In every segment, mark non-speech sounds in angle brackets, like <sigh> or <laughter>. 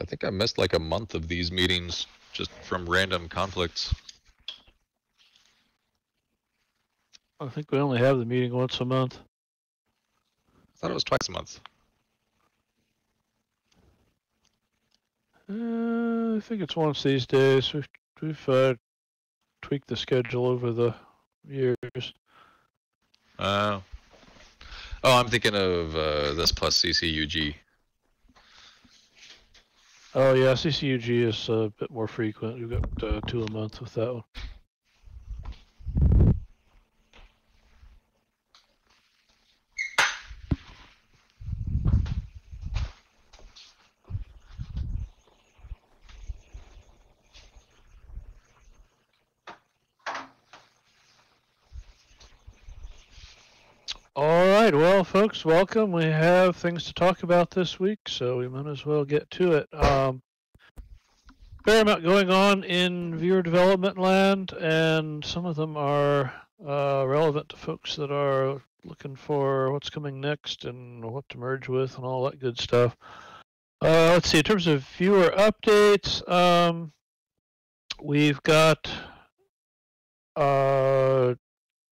I think I missed like a month of these meetings just from random conflicts. I think we only have the meeting once a month. I thought it was twice a month. Uh, I think it's once these days. We've we've uh, tweaked the schedule over the years. Uh, oh, I'm thinking of uh, this plus CCUG. Oh yeah, CCUG is a bit more frequent. We've got uh, two a month with that one. All right, well, folks, welcome. We have things to talk about this week, so we might as well get to it. Um, fair amount going on in viewer development land, and some of them are uh, relevant to folks that are looking for what's coming next and what to merge with and all that good stuff. Uh, let's see, in terms of viewer updates, um, we've got uh,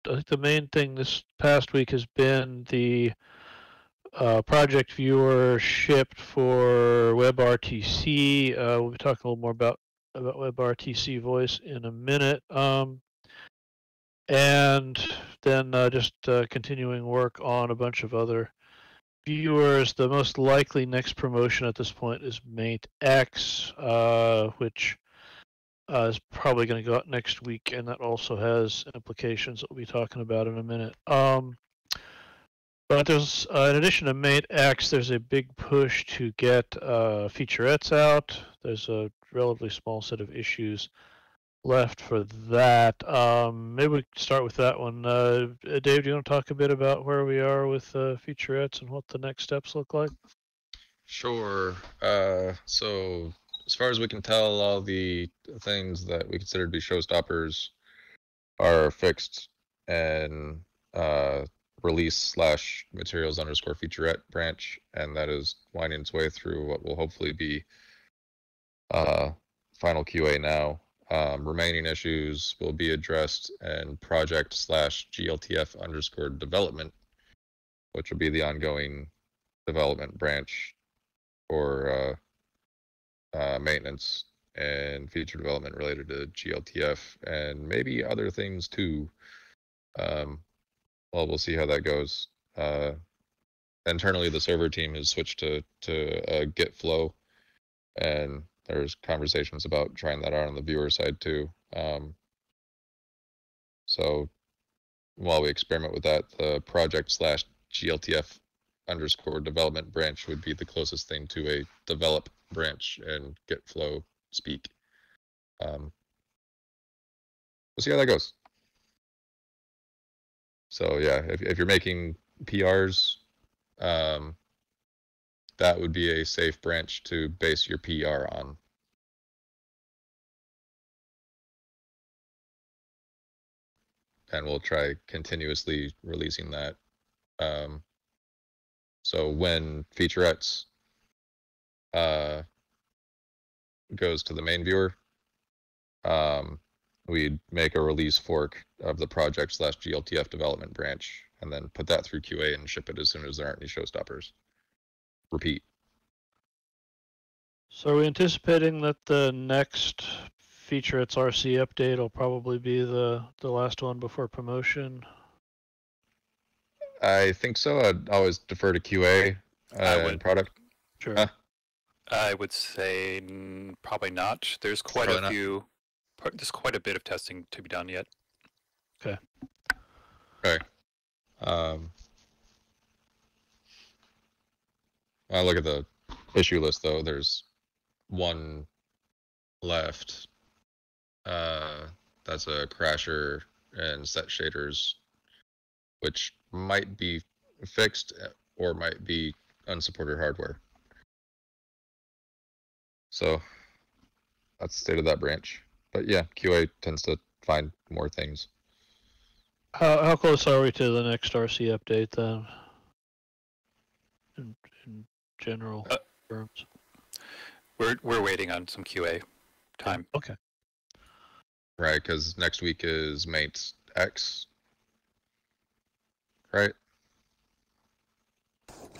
I think the main thing this past week has been the uh, project viewer shipped for WebRTC. Uh, we'll be talking a little more about about WebRTC voice in a minute. Um, and then uh, just uh, continuing work on a bunch of other viewers. The most likely next promotion at this point is Maint X, uh, which uh, is probably going to go out next week, and that also has implications that we'll be talking about in a minute. Um, but there's, uh, in addition to Maint X, there's a big push to get uh, featurettes out. There's a relatively small set of issues left for that. Um, maybe we start with that one. Uh, Dave, do you want to talk a bit about where we are with uh, featurettes and what the next steps look like? Sure. Uh, so as far as we can tell, all the things that we consider to be showstoppers are fixed and uh, release slash materials underscore featurette branch, and that is winding its way through what will hopefully be uh, final QA now. Um, remaining issues will be addressed in project slash GLTF underscore development, which will be the ongoing development branch for uh, maintenance and feature development related to GLTF and maybe other things too. Um, well, we'll see how that goes. Uh, internally, the server team has switched to to uh, Git Flow, and there's conversations about trying that out on the viewer side too. Um, so while we experiment with that, the project slash GLTF underscore development branch would be the closest thing to a develop branch and Git Flow speak. Um, we'll see how that goes. So yeah, if if you're making PRs, um, that would be a safe branch to base your PR on. And we'll try continuously releasing that. Um, so when featurettes uh, goes to the main viewer, um, we'd make a release fork of the project slash GLTF development branch and then put that through QA and ship it as soon as there aren't any showstoppers. Repeat. So are we anticipating that the next featurettes RC update will probably be the, the last one before promotion? I think so. I'd always defer to QA uh, I and product. Sure. Huh? I would say probably not. There's quite Probably a not. few. There's quite a bit of testing to be done yet. Okay. Okay. Um, I look at the issue list though. There's one left. Uh, that's a crasher and set shaders, which might be fixed uh, or might be unsupported hardware. So that's the state of that branch. But yeah, QA tends to find more things. How, how close are we to the next RC update then? In, in general Uh, terms. We're we're waiting on some QA time. Okay. Right, because next week is Maint X. Right?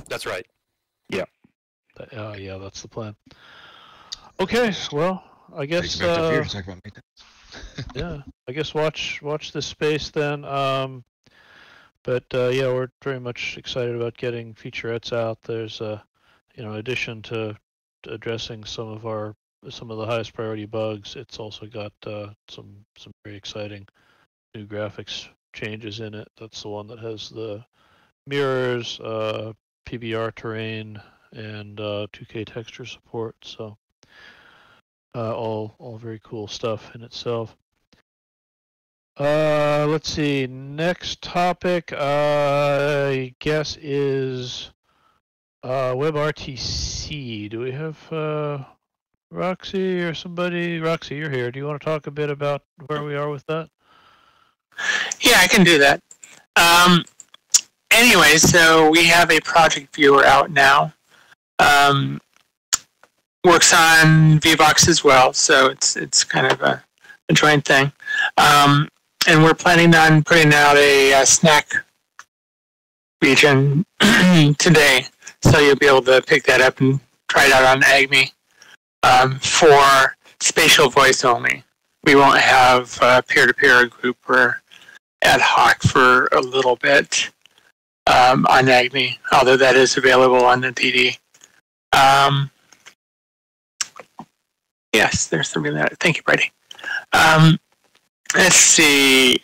That's right. That- Uh, yeah, that's the plan. Okay, well, I guess, Takes me up to fear uh, yeah, I guess watch, watch this space then. Um, but, uh, yeah, we're very much excited about getting featurettes out. There's, uh, you know, in addition to to addressing some of our, some of the highest priority bugs, it's also got, uh, some, some very exciting new graphics changes in it. That's the one that has the mirrors, uh, PBR terrain, and uh, 2K texture support. So uh, all all very cool stuff in itself. Uh, let's see. Next topic, uh, I guess, is uh, WebRTC. Do we have uh, Roxy or somebody? Roxy, you're here. Do you want to talk a bit about where we are with that? Yeah, I can do that. Um, anyway, so we have a project viewer out now. Um, works on Vivox as well, so it's it's kind of a, a joint thing. Um, and we're planning on putting out a, uh snack region <clears throat> today, so you'll be able to pick that up and try it out on Agni um, for spatial voice only. We won't have uh, peer-to-peer group or ad hoc for a little bit um, on Agni, although that is available on the PD. Um, yes, there's something that. Thank you, Brady. Um, let's see.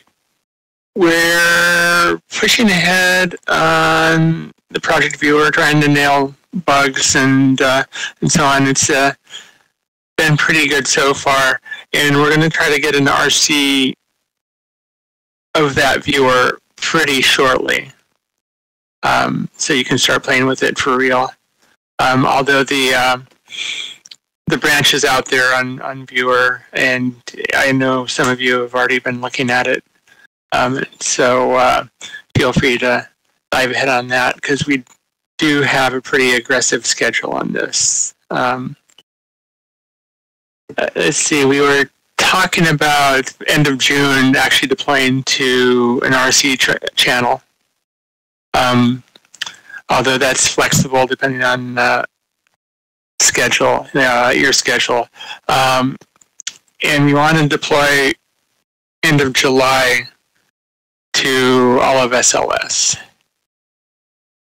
We're pushing ahead on the project viewer, trying to nail bugs and uh, and so on. It's uh, been pretty good so far, and we're going to try to get an RC of that viewer pretty shortly. Um, so you can start playing with it for real. Um, although the um the branch is out there on, on viewer, and I know some of you have already been looking at it. Um, so uh, feel free to dive ahead on that because we do have a pretty aggressive schedule on this. Um, uh, let's see, we were talking about end of June actually deploying to an RC ch- channel. Um, although that's flexible depending on uh, schedule, uh, your schedule. Um, and we want to deploy end of July to all of SLS.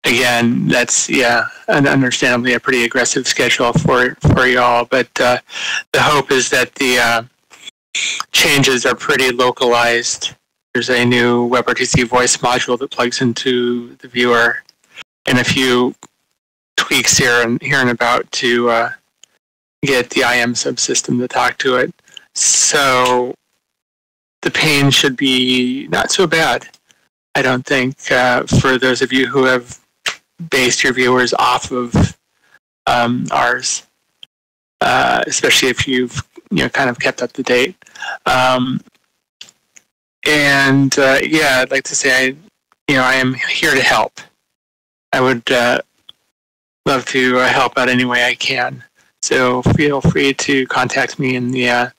Again, that's yeah, and understandably a pretty aggressive schedule for for y'all. But uh, the hope is that the uh, changes are pretty localized. There's a new WebRTC voice module that plugs into the viewer, and a few tweaks here and here and about to uh, get the IM subsystem to talk to it. So the pain should be not so bad. I don't think uh, for those of you who have based your viewers off of um, ours, uh, especially if you've you know kind of kept up to date. Um, and uh, yeah, I'd like to say I, you know, I am here to help. I would uh, love to uh, help out any way I can. So feel free to contact me in the uh,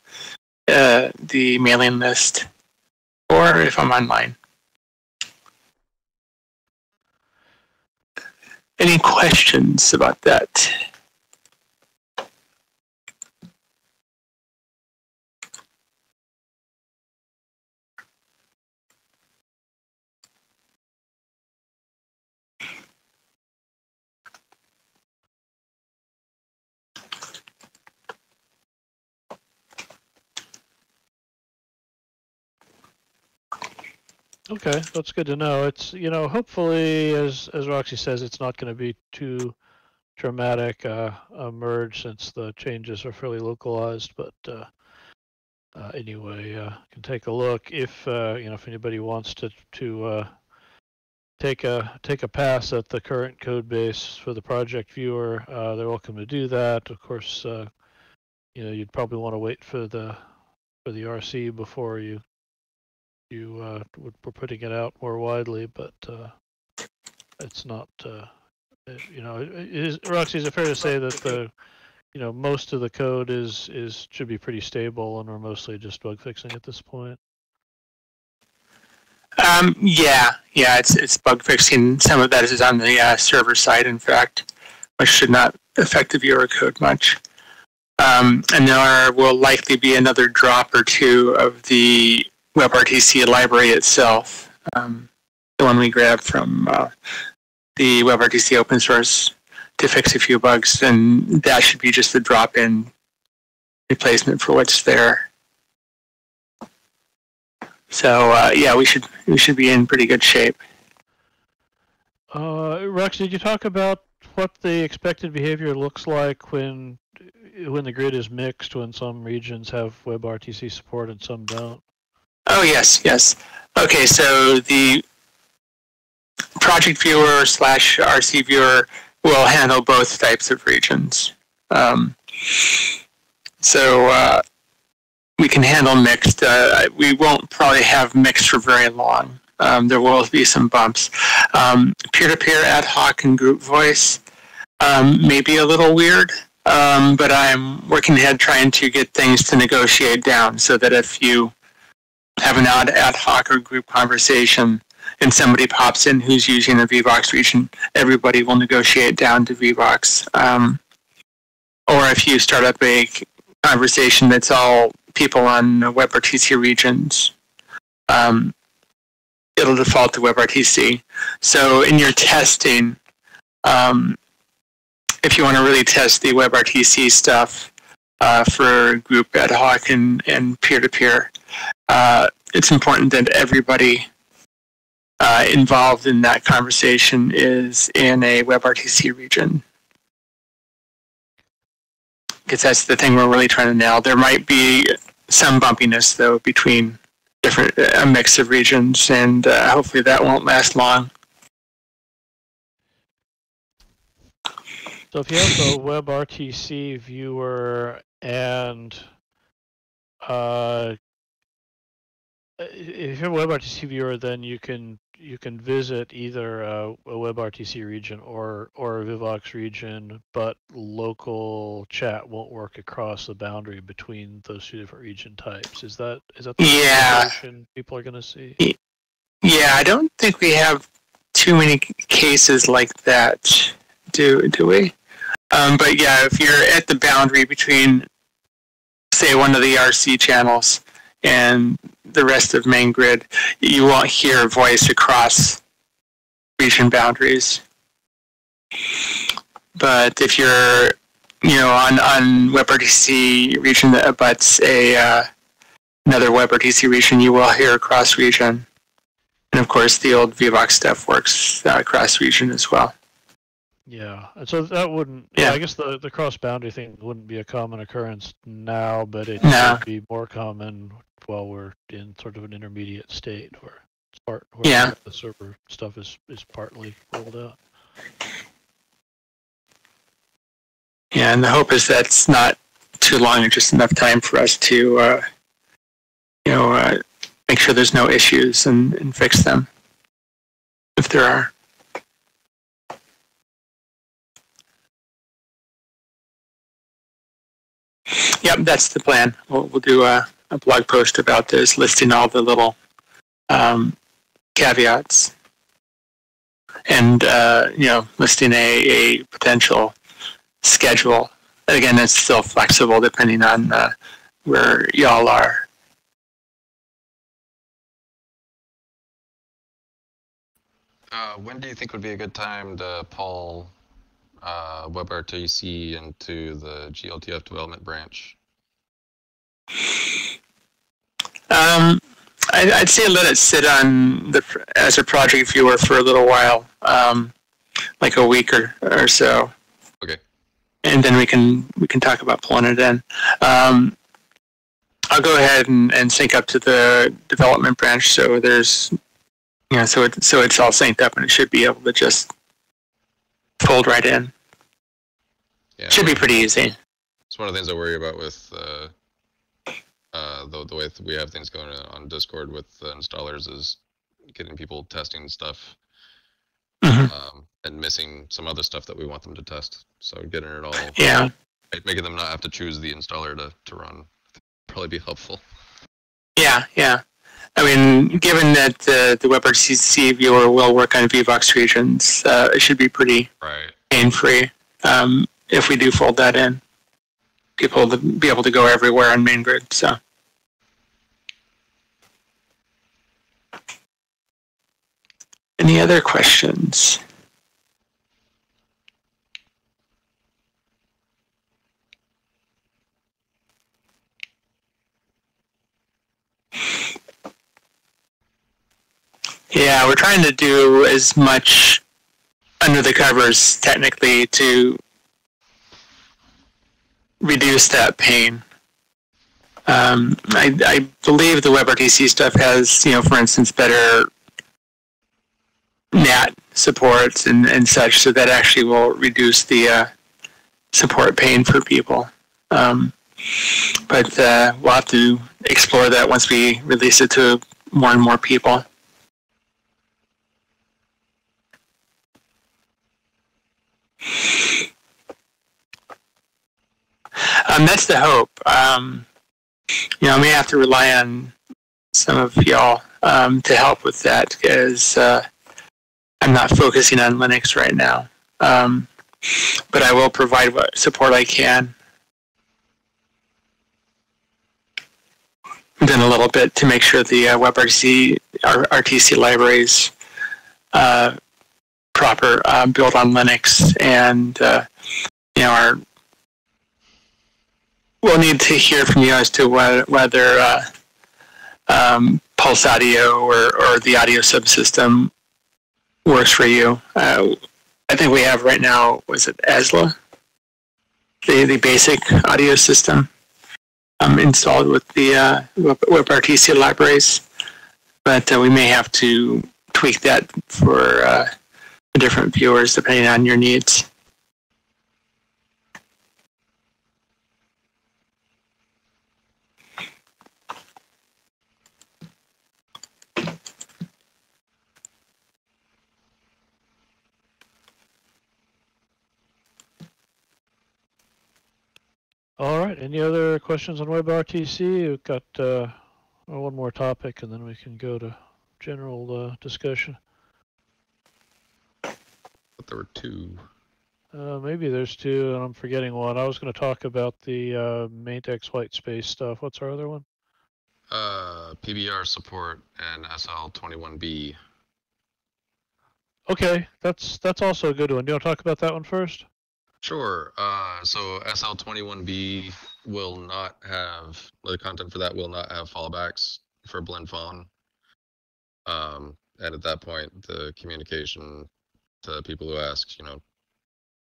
uh, the mailing list, or if I'm online. Any questions about that? Okay, that's good to know. It's you know hopefully as as Roxy says, it's not going to be too dramatic uh, a merge since the changes are fairly localized. But uh, uh, anyway, uh, can take a look if uh, you know if anybody wants to to uh, take a take a pass at the current code base for the project viewer. Uh, they're welcome to do that. Of course, uh, you know you'd probably want to wait for the for the RC before you you uh, would- were putting it out more widely, but uh, it's not. Uh, it- you know, Roxy. Is it fair to say that the you know, most of the code is is should be pretty stable, and we're mostly just bug fixing at this point. Um, yeah, yeah, it's it's bug fixing. Some of that is on the uh, server side, in fact, which should not affect the viewer code much. Um, and there will likely be another drop or two of the WebRTC library itself, um, the one we grabbed from uh, the WebRTC open source to fix a few bugs, and that should be just a drop-in replacement for what's there. So uh, yeah, we should we should be in pretty good shape. Uh, Rex, did you talk about what the expected behavior looks like when when the grid is mixed? When some regions have WebRTC support and some don't. Oh yes, yes. Okay, so the project viewer slash RC viewer will handle both types of regions. Um, so uh, we can handle mixed. Uh, we won't probably have mixed for very long. Um, there will be some bumps. Um, peer-to-peer, ad hoc, and group voice um, may be a little weird, um, but I'm working ahead trying to get things to negotiate down so that if you have an odd ad hoc or group conversation and somebody pops in who's using a Vivox region, everybody will negotiate down to Vivox. Um, or if you start up a conversation that's all people on WebRTC regions, um, it'll default to WebRTC. So in your testing, um, if you want to really test the WebRTC stuff uh, for group ad hoc and, and peer-to-peer, uh, it's important that everybody uh, involved in that conversation is in a WebRTC region. Because that's the thing we're really trying to nail. There might be some bumpiness, though, between different a mix of regions, and uh, hopefully that won't last long. So if you have a <laughs> WebRTC viewer and uh, if you're a WebRTC viewer, then you can you can visit either a, a WebRTC region or or a Vivox region, but local chat won't work across the boundary between those two different region types. Is that is that the Yeah. situation people are going to see? Yeah, I don't think we have too many cases like that, do do we? Um, but yeah, if you're at the boundary between, say, one of the RC channels and the rest of main grid, you won't hear a voice across region boundaries. But if you're, you know, on on WebRTC region that abuts a uh, another WebRTC region, you will hear across region. And of course, the old Vivox stuff works uh, cross region as well. Yeah, and so that wouldn't. Yeah. I guess the the cross boundary thing wouldn't be a common occurrence now, but it No. would be more common while we're in sort of an intermediate state where it's part where Yeah. the server stuff is is partly rolled out. Yeah, and the hope is that's not too long and just enough time for us to, uh, you know, uh, make sure there's no issues and, and fix them if there are. Yep, that's the plan. We'll, we'll do a, a blog post about this, listing all the little um, caveats and, uh, you know, listing a, a potential schedule. Again, it's still flexible depending on uh, where y'all are. Uh, when do you think would be a good time to pull uh, WebRTC into the GLTF development branch? Um, I, I'd say let it sit on the as a project viewer for a little while, um, like a week or, or so. Okay. And then we can we can talk about pulling it in. Um, I'll go ahead and, and sync up to the development branch so there's you know so it so it's all synced up and it should be able to just fold right in. Yeah. Should be pretty easy. It's one of the things I worry about with uh, uh, the the way that we have things going on Discord with uh, installers is getting people testing stuff Mhm. um, and missing some other stuff that we want them to test. So getting it all Yeah. Making them not have to choose the installer to, to run probably be helpful. Yeah, yeah. I mean, given that uh, the WebRTC viewer will work on Vivox regions, uh, it should be pretty Right. pain free um, if we do fold that in. People to be able to go everywhere on main grid. So any other questions? Yeah, we're trying to do as much under the covers technically to reduce that pain. Um, I, I believe the WebRTC stuff has, you know, for instance, better NAT supports and, and such, so that actually will reduce the uh, support pain for people. Um, but uh, we'll have to explore that once we release it to more and more people. Um, that's the hope. Um, you know, I may have to rely on some of y'all um, to help with that because uh, I'm not focusing on Linux right now. Um, but I will provide what support I can. Then a little bit to make sure the uh, WebRTC RTC libraries uh, proper uh, built on Linux and uh, you know are we'll need to hear from you as to whether, whether uh, um, Pulse Audio or, or the audio subsystem works for you. Uh, I think we have right now, was it ALSA? The, the basic audio system um, installed with the uh, WebRTC libraries. But uh, we may have to tweak that for uh, different viewers depending on your needs. All right. Any other questions on WebRTC? We've got uh, one more topic, and then we can go to general uh, discussion. There were two. Uh, maybe there's two, and I'm forgetting one. I was going to talk about the uh, Maint X white space stuff. What's our other one? Uh, PBR support and SL21B. Okay, that's that's also a good one. Do you want to talk about that one first? Sure. Uh, so SL21B will not have the content for that will not have fallbacks for Blinn-Phong. Um, and at that point, the communication to people who ask, you know,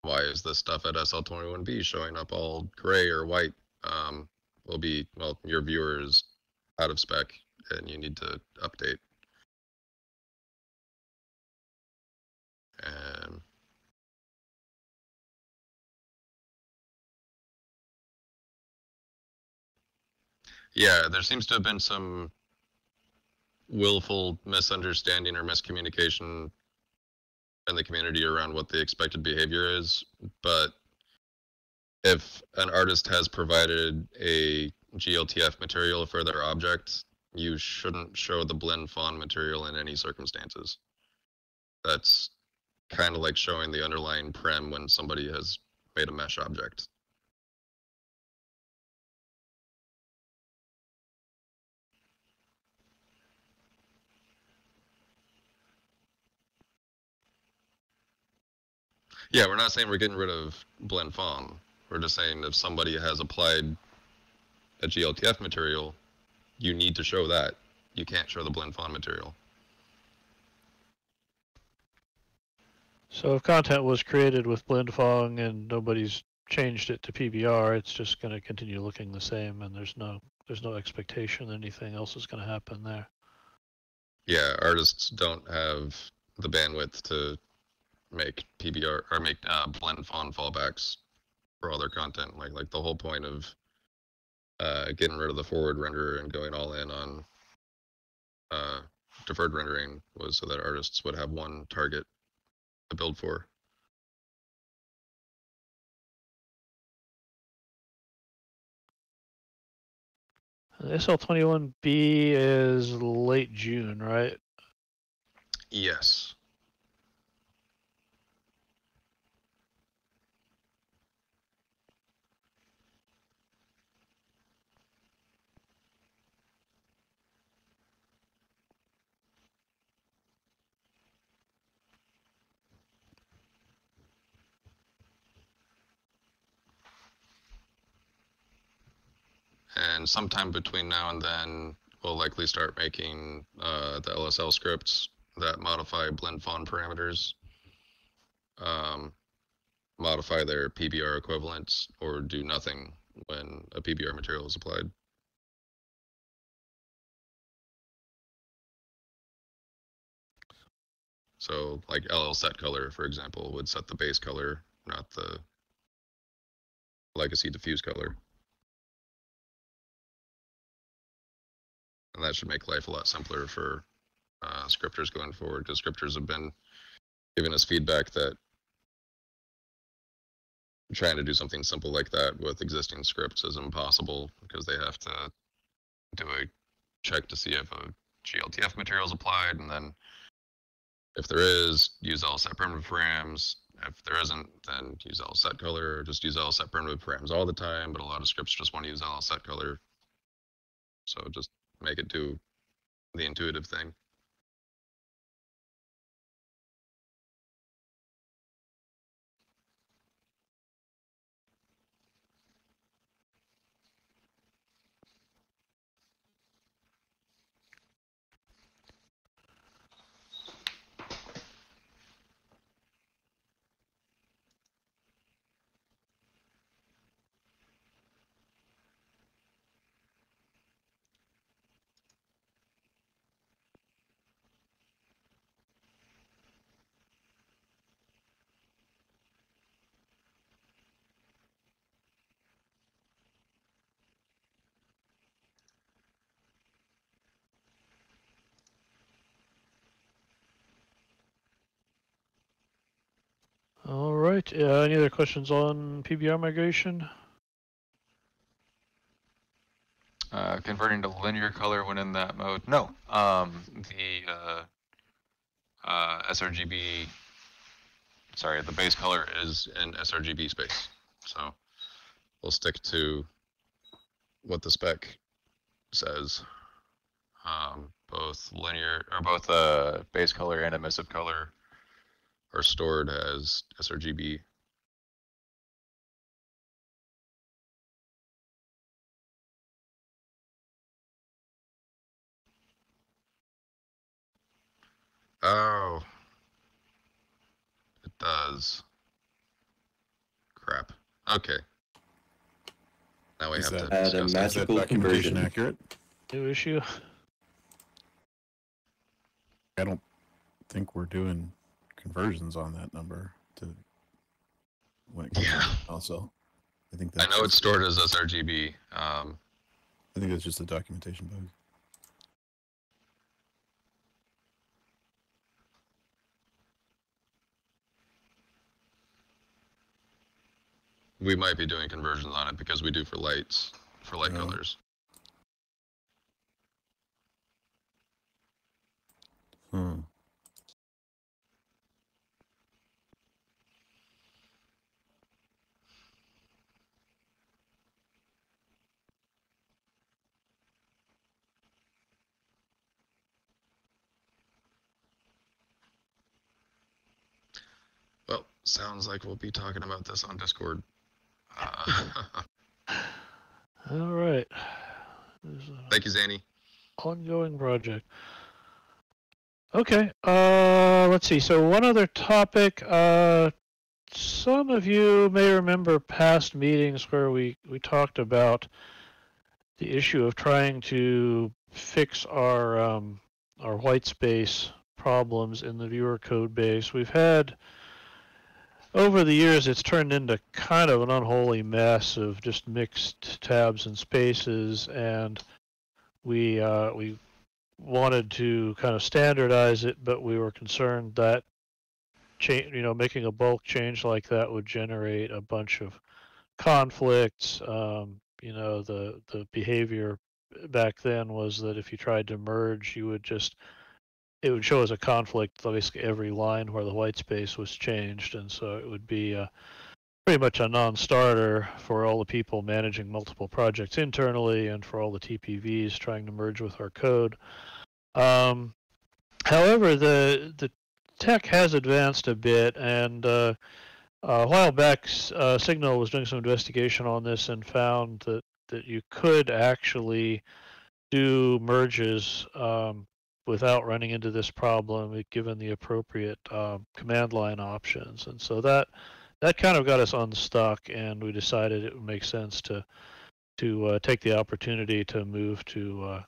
why is this stuff at SL21B showing up all gray or white? Um, will be well, your viewer is out of spec, and you need to update. And Yeah, there seems to have been some willful misunderstanding or miscommunication in the community around what the expected behavior is. But if an artist has provided a GLTF material for their object, you shouldn't show the Blinn-Phong material in any circumstances. That's kind of like showing the underlying prem when somebody has made a mesh object. Yeah, we're not saying we're getting rid of blend fawn. We're just saying if somebody has applied a GLTF material, you need to show that. You can't show the Blinn-Phong material. So if content was created with Blinn-Phong and nobody's changed it to PBR, it's just going to continue looking the same, and there's no there's no expectation anything else is going to happen there. Yeah, artists don't have the bandwidth to make PBR or make uh, Blinn-Phong fallbacks for all their content. Like like the whole point of uh, getting rid of the forward renderer and going all in on uh, deferred rendering was so that artists would have one target to build for. SL21B is late June, right? Yes. And sometime between now and then, we'll likely start making uh, the LSL scripts that modify Blinn-Phong parameters, um, modify their PBR equivalents, or do nothing when a PBR material is applied. So like LL set color, for example, would set the base color, not the legacy diffuse color. And that should make life a lot simpler for uh, scripters going forward because scripters have been giving us feedback that trying to do something simple like that with existing scripts is impossible because they have to do a check to see if a GLTF material is applied and then if there is, use LL set primitive params. If there isn't, then use LL set color or just use LL set primitive params all the time. But a lot of scripts just want to use LL set color. So just make it do the intuitive thing. All right. Uh, any other questions on PBR migration? Uh, converting to linear color when in that mode. No, um, the uh, uh, sRGB. Sorry, the base color is in sRGB space. So we'll stick to what the spec says. Um, both linear or both uh, base color and emissive color are stored as sRGB. Oh. It does. Crap. Okay. Now we Is have to Add a discuss that. Is that magical documentation conversion. accurate? New issue? I don't think we're doing conversions on that number to when it comes Yeah. also. I think I know it's stored as sRGB. Um, I think it's just a documentation bug. we might be doing conversions on it because we do for lights, for light Yeah. colors. Hmm. Well, sounds like we'll be talking about this on Discord. Uh, <laughs> All right. This is a thank you, Zanny. ongoing project. Okay. Uh, let's see. So one other topic. Uh, some of you may remember past meetings where we we talked about the issue of trying to fix our um, our white space problems in the viewer code base. We've had over the years it's turned into kind of an unholy mess of just mixed tabs and spaces and we uh, we wanted to kind of standardize it but we were concerned that change you know making a bulk change like that would generate a bunch of conflicts. Um, you know the the behavior back then was that if you tried to merge, you would just it would show as a conflict basically every line where the white space was changed, and so it would be uh, pretty much a non-starter for all the people managing multiple projects internally and for all the TPVs trying to merge with our code. Um, however, the the tech has advanced a bit, and uh, a while back, uh, Signal was doing some investigation on this and found that that you could actually do merges um, without running into this problem, given the appropriate um, command line options. And so that that kind of got us unstuck, and we decided it would make sense to to uh, take the opportunity to move to uh,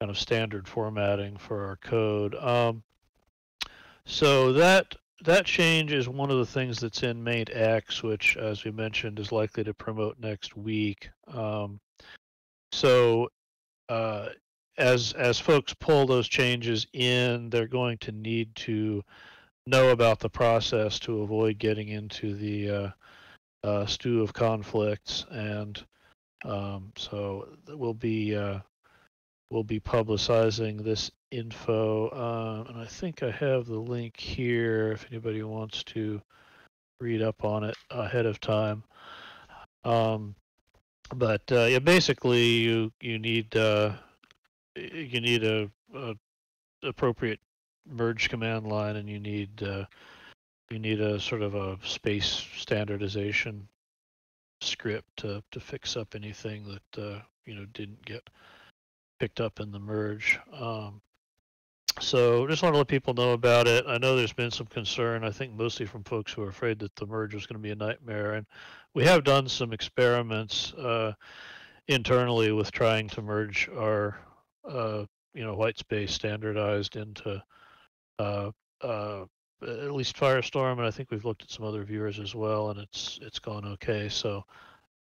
kind of standard formatting for our code. Um, so that that change is one of the things that's in Maint X, which, as we mentioned, is likely to promote next week. Um, so uh, as as folks pull those changes in, they're going to need to know about the process to avoid getting into the uh, uh, stew of conflicts, and um, so we'll be uh, we'll be publicizing this info, uh, and I think I have the link here if anybody wants to read up on it ahead of time. Um, but uh, yeah, basically, you you need uh, you need a, a, appropriate merge command line, and you need uh, you need a sort of a space standardization script to to fix up anything that uh, you know didn't get picked up in the merge. Um, so just want to let people know about it. I know there's been some concern, I think mostly from folks who are afraid that the merge was going to be a nightmare. And we have done some experiments uh, internally with trying to merge our, uh, you know, white space standardized into uh, uh, at least Firestorm, and I think we've looked at some other viewers as well, and it's it's gone okay. So,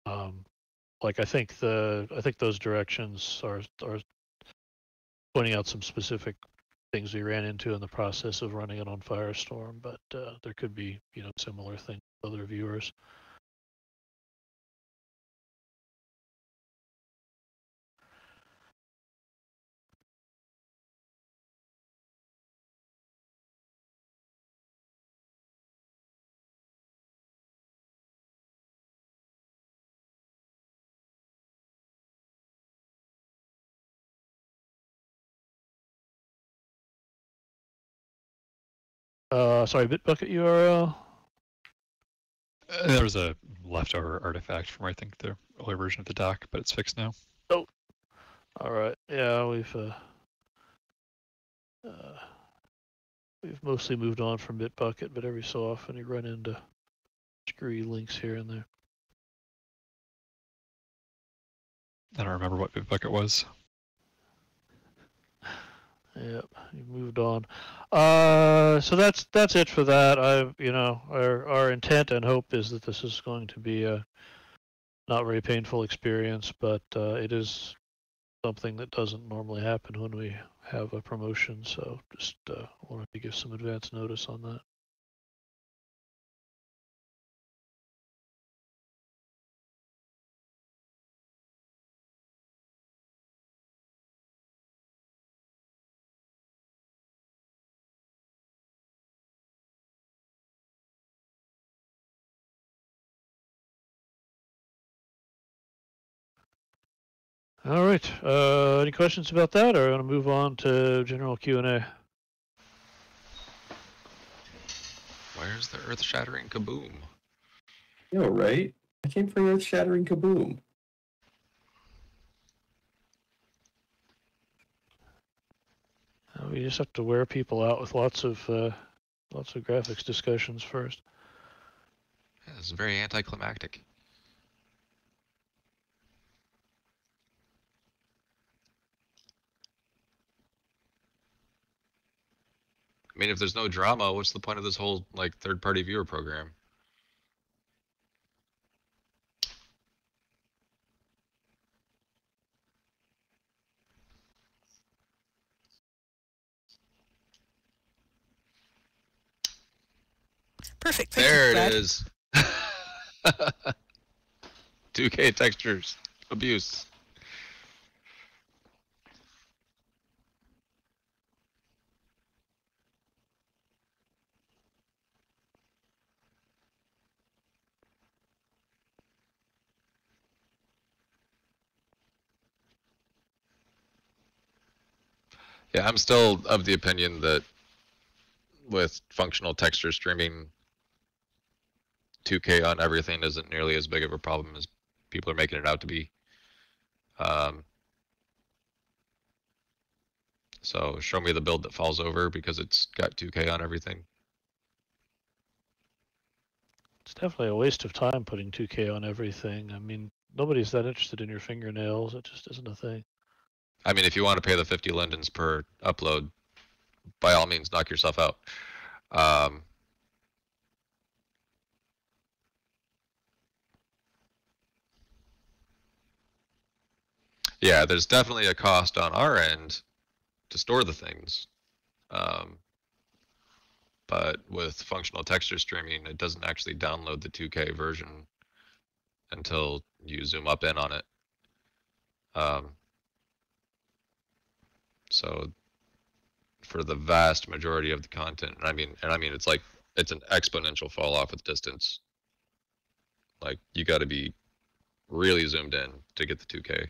um, like I think the I think those directions are are pointing out some specific things we ran into in the process of running it on Firestorm, but uh, there could be you know similar things with other viewers. Uh, sorry, Bitbucket URL. Uh, there was a leftover artifact from I think the earlier version of the doc, but it's fixed now. Oh, all right. Yeah, we've uh, uh, we've mostly moved on from Bitbucket, but every so often you run into screwy links here and there. I don't remember what Bitbucket was. Yep, you moved on. Uh, so that's that's it for that. I, you know, our our intent and hope is that this is going to be a not very painful experience, but uh, it is something that doesn't normally happen when we have a promotion. So just uh, wanted to give some advance notice on that. All right. Uh, any questions about that, or I want to move on to general Q and A? Where's the earth shattering kaboom? Yo, right? I came for the earth shattering kaboom. Uh, we just have to wear people out with lots of uh, lots of graphics discussions first. Yeah, This is very anticlimactic. I mean, if there's no drama, what's the point of this whole like third-party viewer program? Perfect. Thank There Brad. it is. <laughs> 2K textures abuse. Yeah, I'm still of the opinion that with functional texture streaming, 2K on everything isn't nearly as big of a problem as people are making it out to be. Um, so show me the build that falls over because it's got 2K on everything. It's definitely a waste of time putting 2K on everything. I mean, nobody's that interested in your fingernails. It just isn't a thing. I mean, if you want to pay the 50 lindens per upload, by all means, knock yourself out. Um, yeah, there's definitely a cost on our end to store the things. Um, but with functional texture streaming, it doesn't actually download the 2K version until you zoom up in on it. Um, so for the vast majority of the content, and I mean, and I mean, it's like it's an exponential fall off with distance. Like you got to be really zoomed in to get the 2K.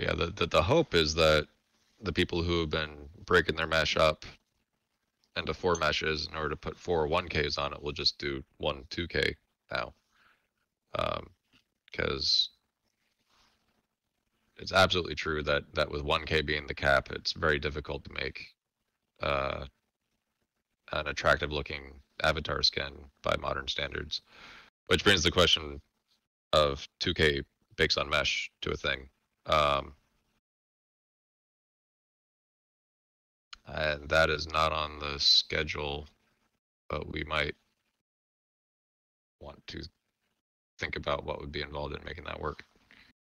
Yeah, the, the the hope is that the people who have been breaking their mesh up into four meshes in order to put four 1Ks on it will just do one 2K now. Because it's absolutely true that that with 1K being the cap, it's very difficult to make uh, an attractive looking avatar skin by modern standards. Which brings the question of 2K bakes on mesh to a thing. Um, and that is not on the schedule, but we might want to think about what would be involved in making that work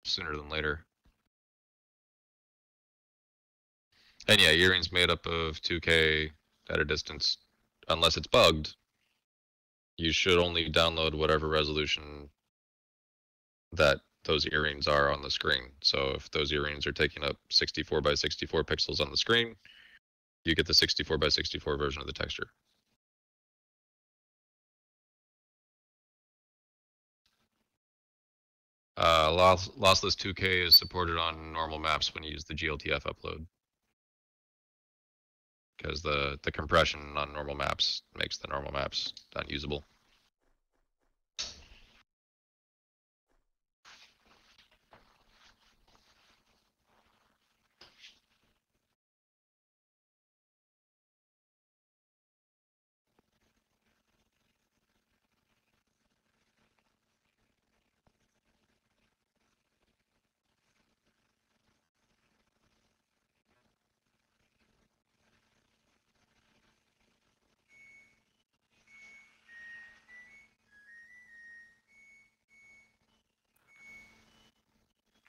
sooner than later. And yeah, earrings made up of 2K at a distance, unless it's bugged. You should only download whatever resolution that those earrings are on the screen. So if those earrings are taking up 64 by 64 pixels on the screen, you get the 64 by 64 version of the texture. Uh, loss, lossless 2K is supported on normal maps when you use the GLTF upload. Because the, the compression on normal maps makes the normal maps unusable.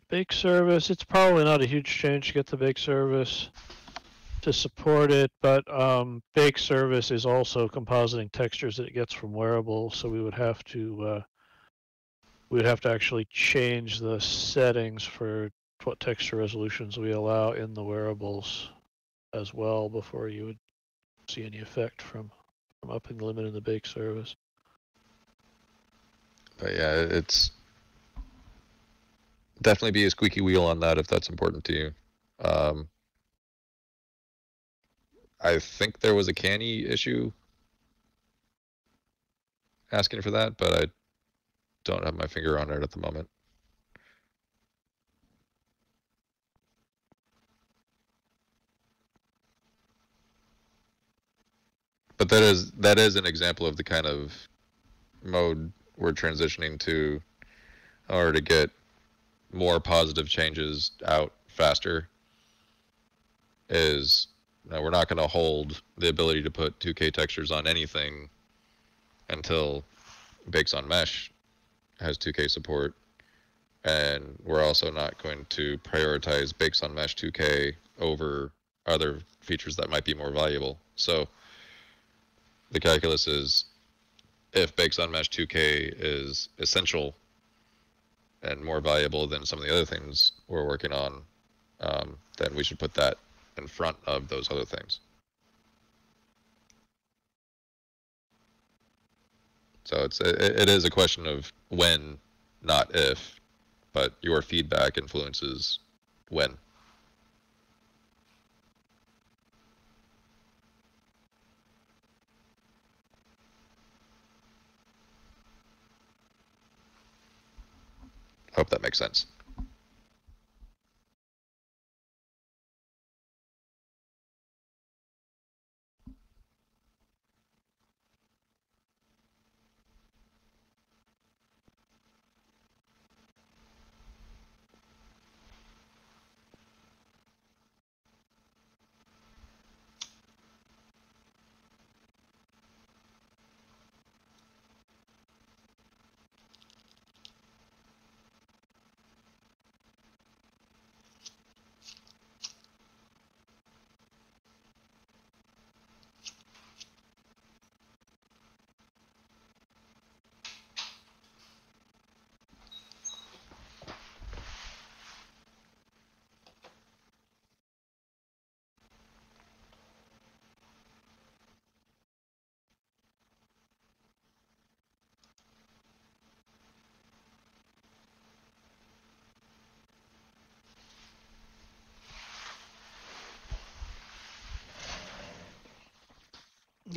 Bake service, it's probably not a huge change to get the bake service to support it, but um, bake service is also compositing textures that it gets from wearables, so we would have to uh, we would have to actually change the settings for what texture resolutions we allow in the wearables as well before you would see any effect from from upping the limit in the bake service. But yeah, it's definitely be a squeaky wheel on that if that's important to you. Um, I think there was a canny issue asking for that, but I don't have my finger on it at the moment. But that is that is an example of the kind of mode we're transitioning to in order to get more positive changes out faster is you we're not going to hold the ability to put 2K textures on anything until Bakes on Mesh has 2K support. And we're also not going to prioritize Bakes on Mesh 2K over other features that might be more valuable. So the calculus is if Bakes on Mesh 2K is essential and more valuable than some of the other things we're working on, um, then we should put that in front of those other things. So it's it, it is a question of when, not if, but your feedback influences when. Hope that makes sense.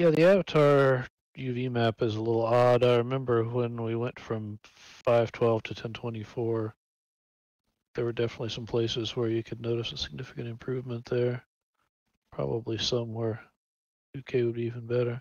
Yeah, the Avatar UV map is a little odd. I remember when we went from 512 to 1024, there were definitely some places where you could notice a significant improvement there. Probably somewhere 2K would be even better.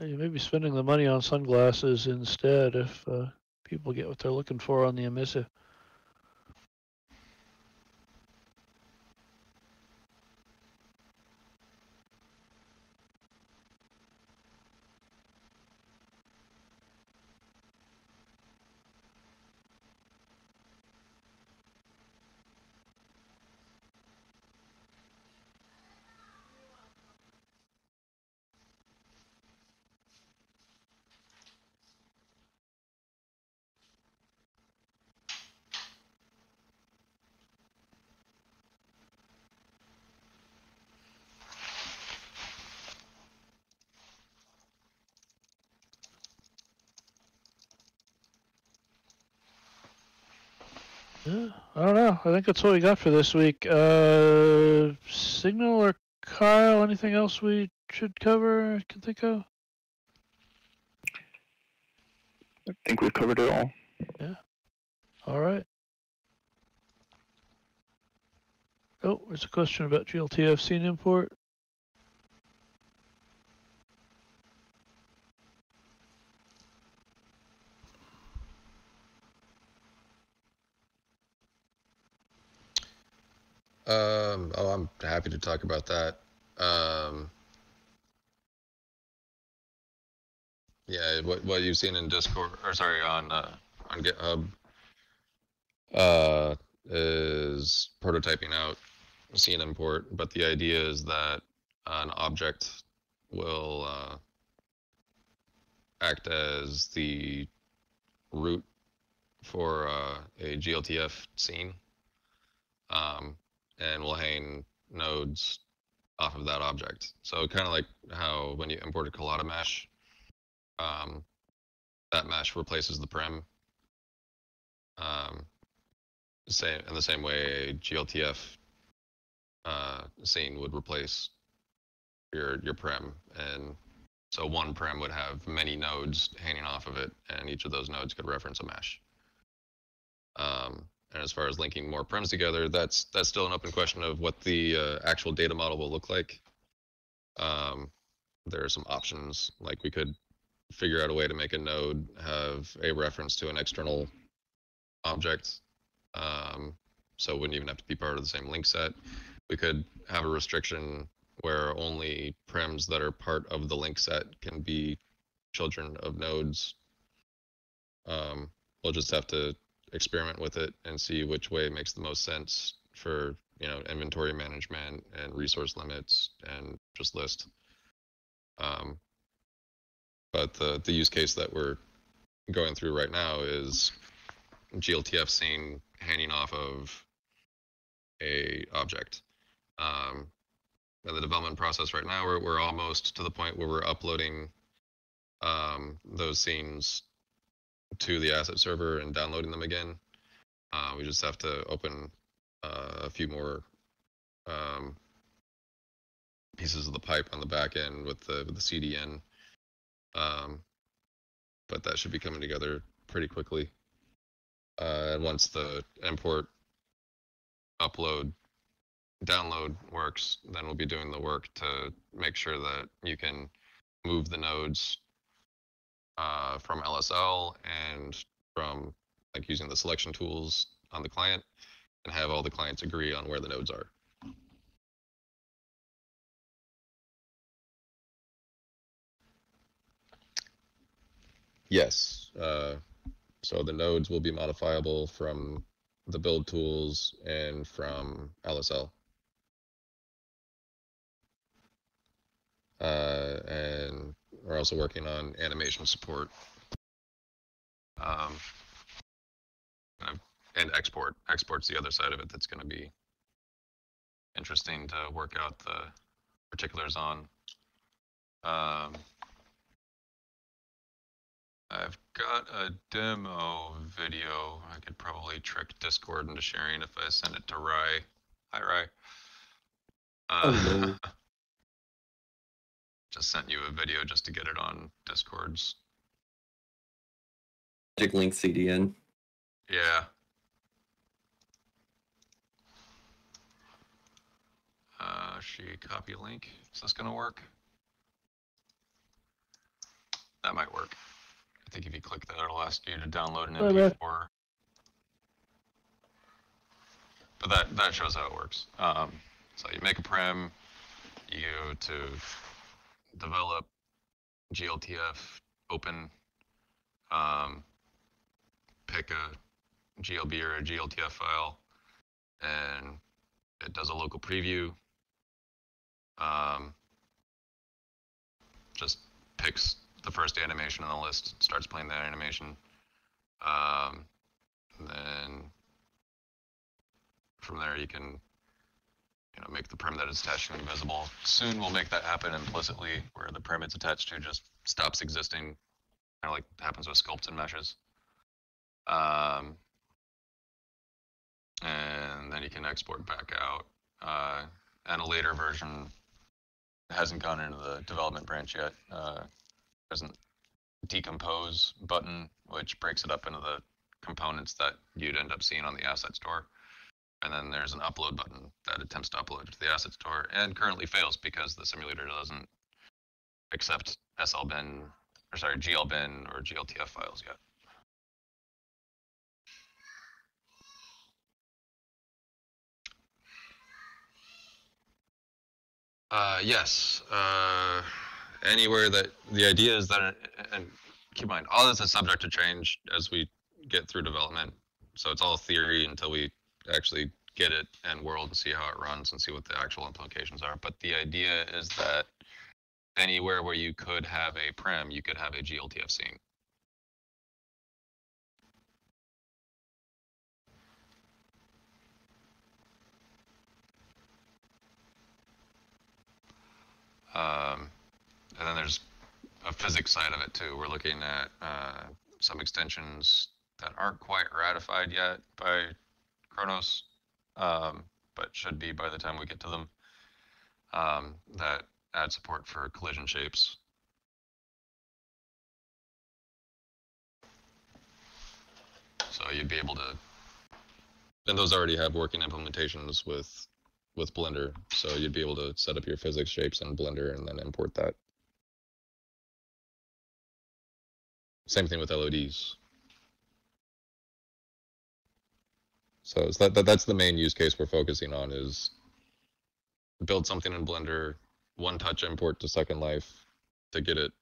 You may be spending the money on sunglasses instead if uh, people get what they're looking for on the emissive. Yeah, I don't know. I think that's what we got for this week. Uh, Signal or Kyle, anything else we should cover? I can think of. I think we've covered it all. Yeah. All right. Oh, there's a question about GLTF scene import. Um, oh, I'm happy to talk about that. Um, yeah, what what you've seen in Discord, or sorry, on uh, on GitHub, uh, is prototyping out scene import, but the idea is that an object will uh, act as the root for uh, a GLTF scene. Um, and we'll hang nodes off of that object. So kind of like how when you import a Collada mesh, um, that mesh replaces the prim. Um, same in the same way GLTF uh, scene would replace your your prim, and so one prim would have many nodes hanging off of it, and each of those nodes could reference a mesh. Um, and as far as linking more prims together, that's that's still an open question of what the uh, actual data model will look like. Um, there are some options, like we could figure out a way to make a node have a reference to an external object. Um, so it wouldn't even have to be part of the same link set. We could have a restriction where only prims that are part of the link set can be children of nodes. Um, we'll just have to experiment with it and see which way makes the most sense for you know inventory management and resource limits and just list. Um, but the the use case that we're going through right now is gltf scene hanging off of a object. Um, in the development process right now we're, we're almost to the point where we're uploading um, those scenes to the asset server and downloading them again. Uh, we just have to open uh, a few more um, pieces of the pipe on the back end with the with the CDN. Um, but that should be coming together pretty quickly. Uh, and once the import, upload, download works, then we'll be doing the work to make sure that you can move the nodes uh, from LSL and from like using the selection tools on the client and have all the clients agree on where the nodes are. Yes. Uh, so the nodes will be modifiable from the build tools and from LSL. Uh, and we're also working on animation support. Um, and export. Export's the other side of it that's going to be interesting to work out the particulars on. Um, I've got a demo video. I could probably trick Discord into sharing if I send it to Rye. Hi, Rye. Uh. <laughs> just sent you a video just to get it on Discord's. Magic Link CDN. Yeah. Uh, she copy link. Is this gonna work? That might work. I think if you click that, it'll ask you to download an Oh. MP4. But that that shows how it works. Um, so you make a prim, you go to develop GLTF open, um, pick a GLB or a GLTF file, and it does a local preview. Um, just picks the first animation on the list, starts playing that animation. Um, then from there you can you know make the prim that is attached to invisible. Soon we'll make that happen implicitly, where the prim it's attached to just stops existing, kind of like happens with sculpts and meshes. Um, and then you can export back out. Uh, and a later version hasn't gone into the development branch yet. Uh, doesn't decompose button, which breaks it up into the components that you'd end up seeing on the asset store. And then there's an upload button that attempts to upload to the asset store and currently fails because the simulator doesn't accept SLBin or sorry, GL bin or GLTF files yet. Uh, yes. Uh, anywhere that the idea is that, and keep in mind, all this is subject to change as we get through development. So it's all theory until we actually get it and world and see how it runs and see what the actual implications are. But the idea is that anywhere where you could have a prim, you could have a GLTF scene. Um, and then there's a physics side of it too. We're looking at uh, some extensions that aren't quite ratified yet by Khronos, um, but should be by the time we get to them. Um, that add support for collision shapes. So you'd be able to, and those already have working implementations with with Blender. So you'd be able to set up your physics shapes in Blender and then import that. Same thing with LODs. So that, that that's the main use case we're focusing on is build something in Blender, one touch import to Second Life to get it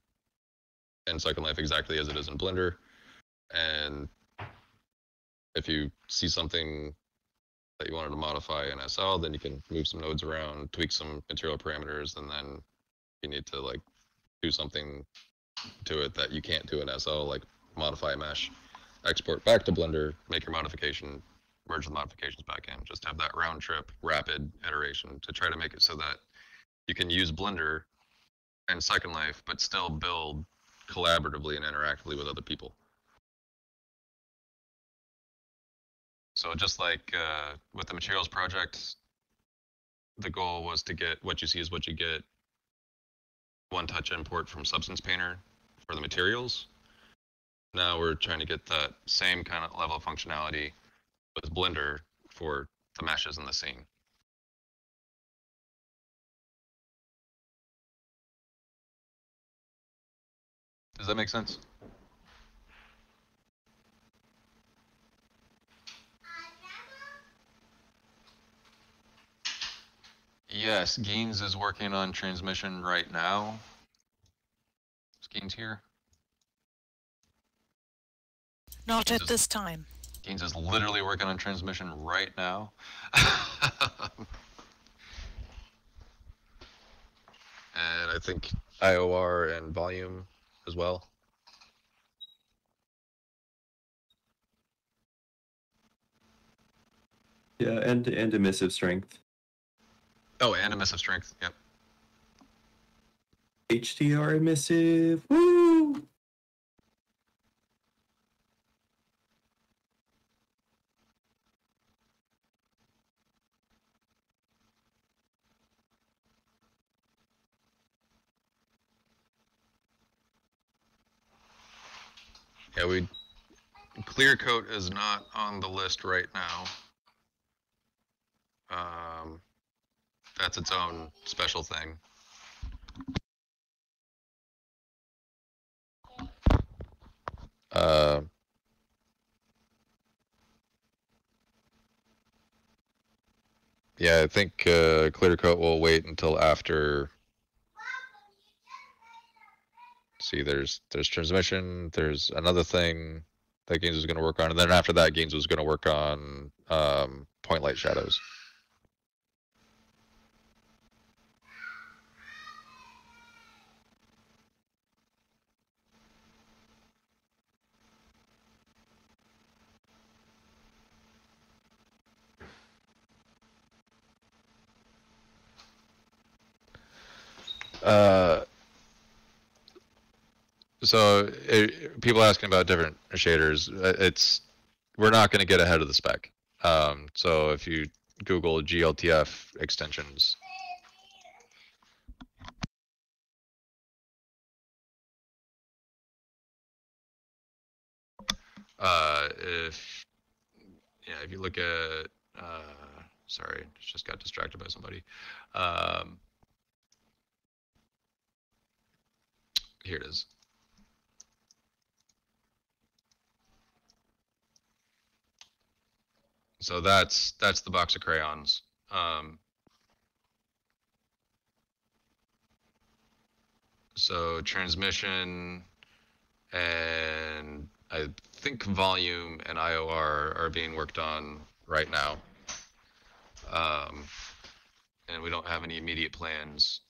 in Second Life exactly as it is in Blender. And if you see something that you wanted to modify in SL, then you can move some nodes around, tweak some material parameters, and then you need to like do something to it that you can't do in SL, like modify a mesh, export back to Blender, make your modification, the modifications back in. Just have that round trip, rapid iteration to try to make it so that you can use Blender and Second Life, but still build collaboratively and interactively with other people. So just like uh, with the materials project, the goal was to get what you see is what you get. One touch import from Substance Painter for the materials. Now we're trying to get that same kind of level of functionality with Blender for the meshes in the scene. Does that make sense? Yes, Geenz is working on transmission right now. Is Geenz here? Not at is- this time. Geenz is literally working on transmission right now. <laughs> And I think IOR and volume as well. Yeah, and and emissive strength. oh, and emissive strength. Yep. HDR emissive. Woo! Yeah, we clear coat is not on the list right now. Um, that's its own special thing. Uh, yeah, I think uh, clear coat will wait until after. See, there's there's transmission. There's another thing that Geenz was going to work on, and then after that, Geenz was going to work on um, point light shadows. Uh, so it, people asking about different shaders, uh, it's we're not going to get ahead of the spec. Um, so if you Google GLTF extensions, uh, if yeah, if you look at uh, sorry, just got distracted by somebody. Um, here it is. So that's that's the box of crayons. Um, so transmission and I think volume and IOR are being worked on right now. Um, and we don't have any immediate plans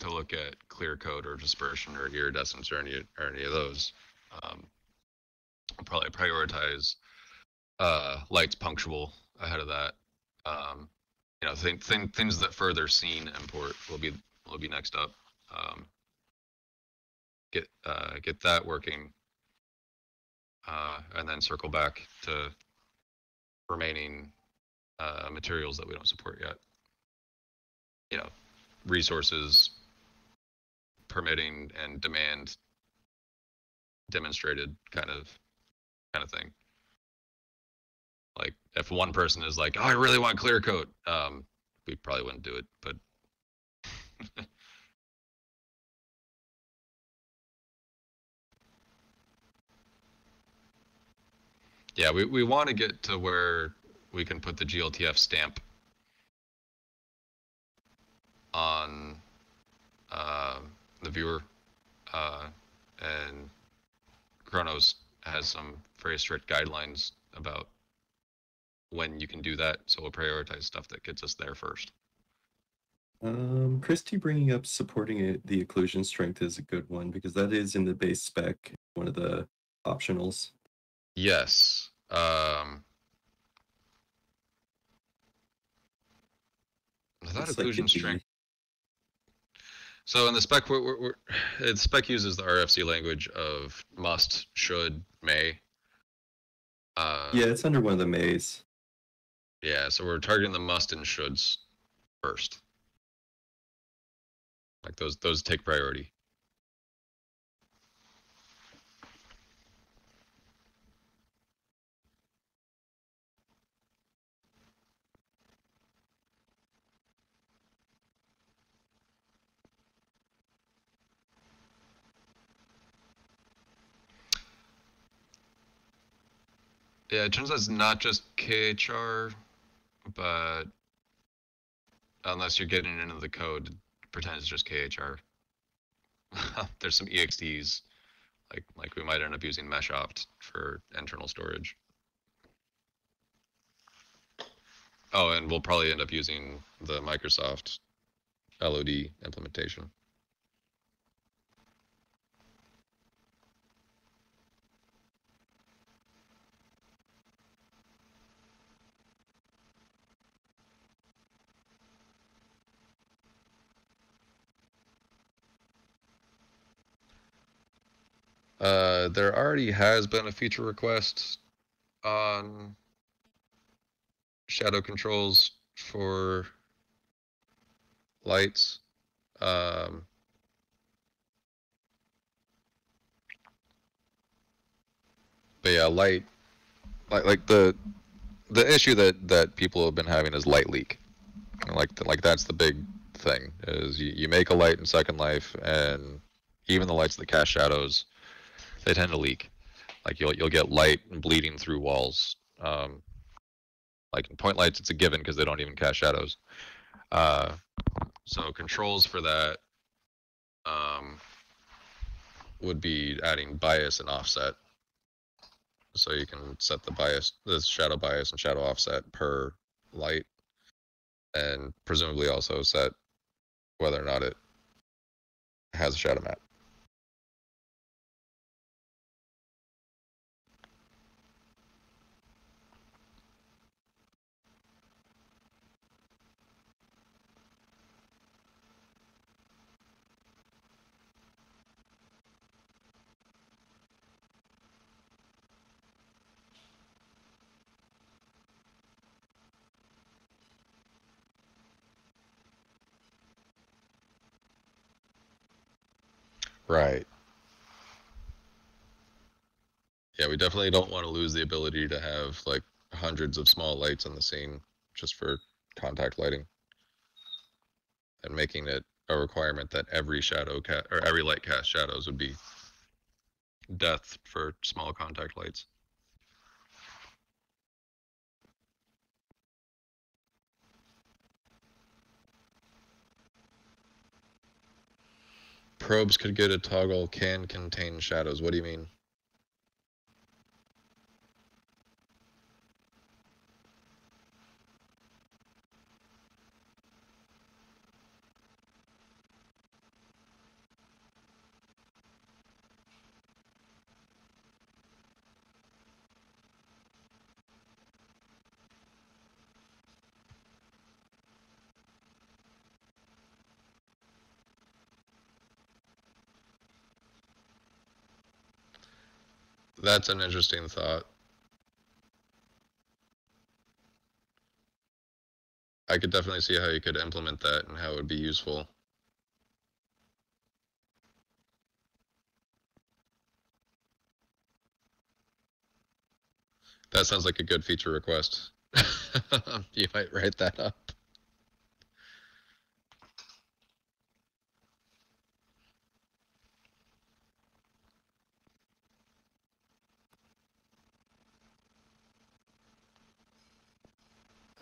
to look at clear coat or dispersion or iridescence or any or any of those. Um, I'll probably prioritize uh, lights punctual ahead of that. Um, you know, think, think, things that further scene import will be will be next up. Um, get uh, get that working, uh, and then circle back to remaining uh, materials that we don't support yet. You know, resources, permitting, and demand demonstrated kind of kind of thing. Like if one person is like, "Oh, I really want clear coat," um, we probably wouldn't do it, but. <laughs> yeah, we, we want to get to where we can put the GLTF stamp on uh, the viewer, uh, and Khronos has some very strict guidelines about when you can do that. So we'll prioritize stuff that gets us there first. Um, Christy bringing up supporting it, the occlusion strength is a good one because that is in the base spec, one of the optionals. Yes. Um, I thought like occlusion it'd strength. So in the spec, we're, we're, we're, the spec uses the RFC language of must, should, may. Uh, Yeah, it's under one of the maze. Yeah, so we're targeting the must and shoulds first. Like those, those take priority. Yeah, it turns out it's not just KHR, but unless you're getting into the code, pretend it's just KHR. <laughs> There's some EXTs, like like we might end up using Meshopt for internal storage. Oh, and we'll probably end up using the Microsoft LOD implementation. Uh, there already has been a feature request on shadow controls for lights. Um, but yeah, light, like like the the issue that that people have been having is light leak. Like like that's the big thing is you, you make a light in Second Life and even the lights that cast shadows they tend to leak. Like you'll you'll get light bleeding through walls. Um, like in point lights, it's a given because they don't even cast shadows. Uh, so controls for that um, would be adding bias and offset. So you can set the bias, the shadow bias and shadow offset per light, and presumably also set whether or not it has a shadow map. Right. Yeah, we definitely don't want to lose the ability to have like hundreds of small lights on the scene just for contact lighting. And making it a requirement that every shadow cat or every light cast shadows would be death for small contact lights. Probes could get a toggle can contain shadows. What do you mean? That's an interesting thought. I could definitely see how you could implement that and how it would be useful. That sounds like a good feature request. <laughs> you might write that up.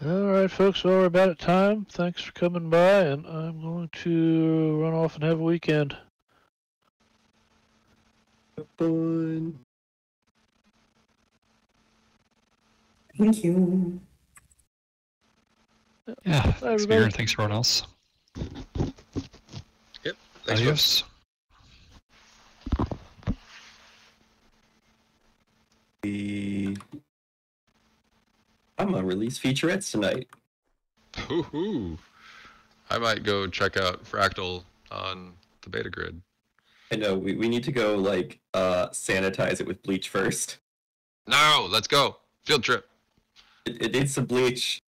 All right, folks. Well, we're about at time. Thanks for coming by, and I'm going to run off and have a weekend. Have Fun. Thank you. Yeah, thanks, everybody. Beer, thanks everyone else. Thanks, folks. Adios. The I'm on release featurettes tonight. Hoo-hoo. I might go check out Fractal on the beta grid. I know we, we need to go like uh sanitize it with bleach first. No, let's go. Field trip. It, it needs some bleach.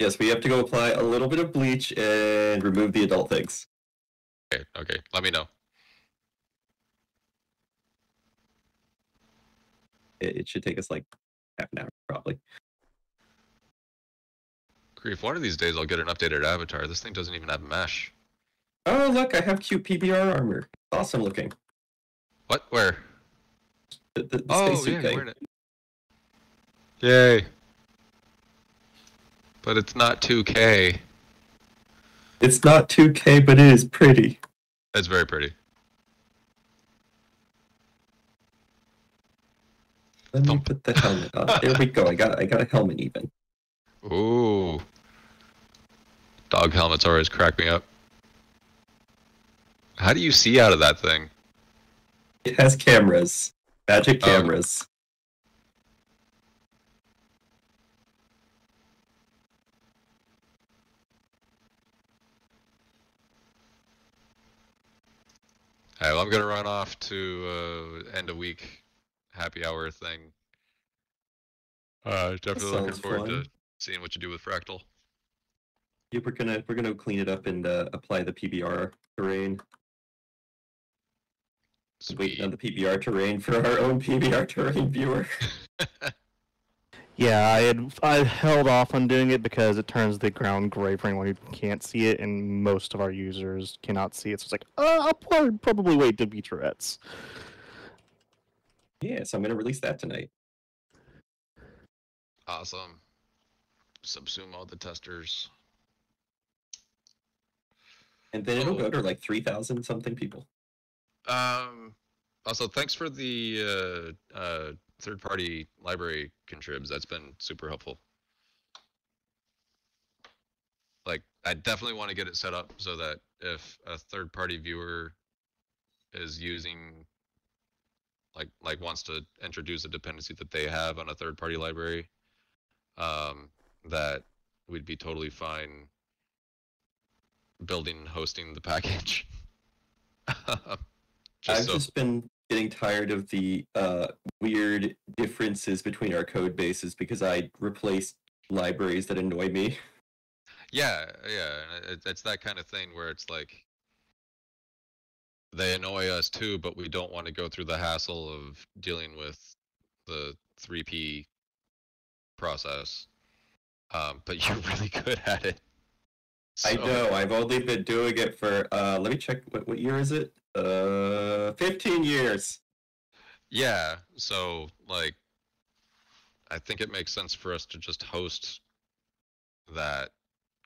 Yes, we have to go apply a little bit of bleach and remove the adult things. Okay, okay. Let me know. It, it should take us like half an hour probably. Grief, one of these days I'll get an updated avatar. This thing doesn't even have mesh. Oh look, I have cute PBR armor. Awesome looking. What? Where? The, the, the Oh, yeah, thing. it. Yay. But it's not 2K. It's not 2K, but it is pretty. It's very pretty. Let me put the helmet on. There we go. I got I got a helmet even. Ooh. Dog helmets always crack me up. How do you see out of that thing? It has cameras. Magic Oh. cameras. All right, well, I'm gonna run off to uh, end a week happy hour thing. Uh, definitely looking forward fun. to seeing what you do with Fractal. Yeah, we're gonna we're gonna clean it up and uh, apply the PBR terrain. Wait on the PBR terrain for our own PBR terrain viewer. <laughs> Yeah, I had I held off on doing it because it turns the ground gray for anyone who can't see it, and most of our users cannot see it. So it's like, uh, I'll probably, probably wait to featurettes. Yeah, so I'm gonna release that tonight. Awesome. Subsume all the testers. And then it'll Oh. go to like three thousand something people. Um, also, thanks for the uh, uh, third-party library contribs. That's been super helpful. Like, I definitely want to get it set up so that if a third-party viewer is using, like, like wants to introduce a dependency that they have on a third-party library, um, that we'd be totally fine building and hosting the package. <laughs> Just I've so just been getting tired of the uh, weird differences between our code bases because I replaced libraries that annoy me. <laughs> Yeah, yeah, it, it's that kind of thing where it's like they annoy us too, but we don't want to go through the hassle of dealing with the 3P process. Um, but <laughs> you're really good at it. I know. I've only been doing it for. Uh, let me check. What, what year is it? Uh, 15 years. Yeah, so like I think it makes sense for us to just host that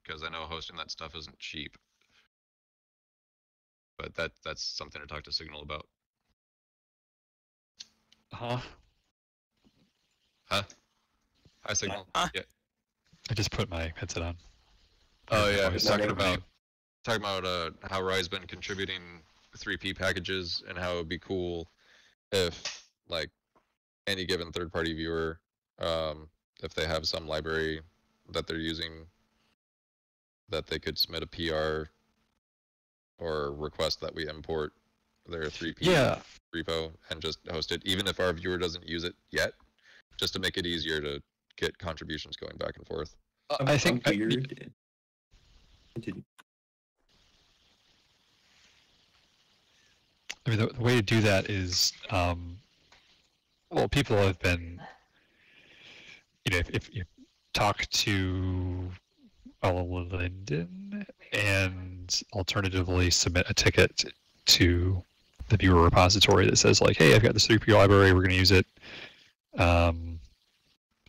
because I know hosting that stuff isn't cheap. But that that's something to talk to Signal about. Huh? Huh? Hi Signal. Huh? Yeah. I just put my headset on. Oh Yeah, yeah, voice. he's talking Morning. about talking about uh, how Rye's been contributing 3P packages and how it would be cool if like any given third party viewer, um, if they have some library that they're using, that they could submit a PR or request that we import their 3P Yeah. repo and just host it, even if our viewer doesn't use it yet, just to make it easier to get contributions going back and forth. I'm, I think I'm I- weird. Continue. I mean, the, the way to do that is, um, well, people have been, you know, if, if you talk to Linden and alternatively submit a ticket to the viewer repository that says like, hey, I've got this 3P library, we're going to use it. Um,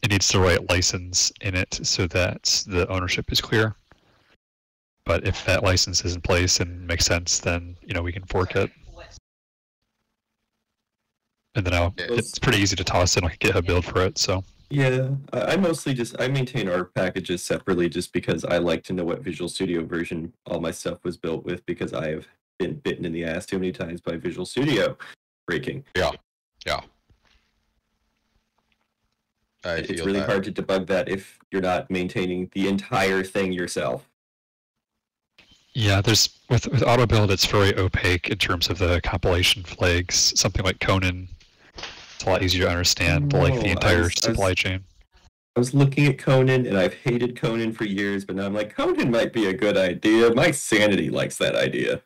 it needs the right license in it so that the ownership is clear. But if that license is in place and makes sense, then you know we can fork it and then I'll, it's pretty easy to toss in like a GitHub build for it. So Yeah, I I mostly just I maintain our packages separately just because I like to know what Visual Studio version all my stuff was built with because I have been bitten in the ass too many times by Visual Studio breaking. Yeah. I it's really that. hard to debug that if you're not maintaining the entire thing yourself. yeah, there's with with auto build, it's very opaque in terms of the compilation flags. Something like Conan, it's a lot easier to understand, like the entire was- I was- supply chain. I was looking at Conan and I've hated Conan for years, but now I'm like, Conan might be a good idea. My sanity likes that idea.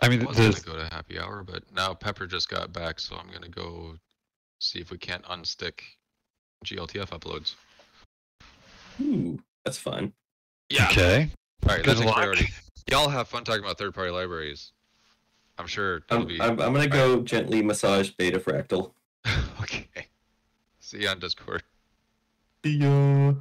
I mean, I mean, was the, gonna go to happy hour, but now Pepper just got back, so I'm gonna go see if we can't unstick GLTF uploads. Ooh, that's fun. okay. All right, Good that's a priority. Y'all have fun talking about third-party libraries. I'm sure I'm, be I'm, I'm gonna go <laughs> gently massage Beta Fractal. okay. See you on Discord. See ya.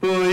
Bye.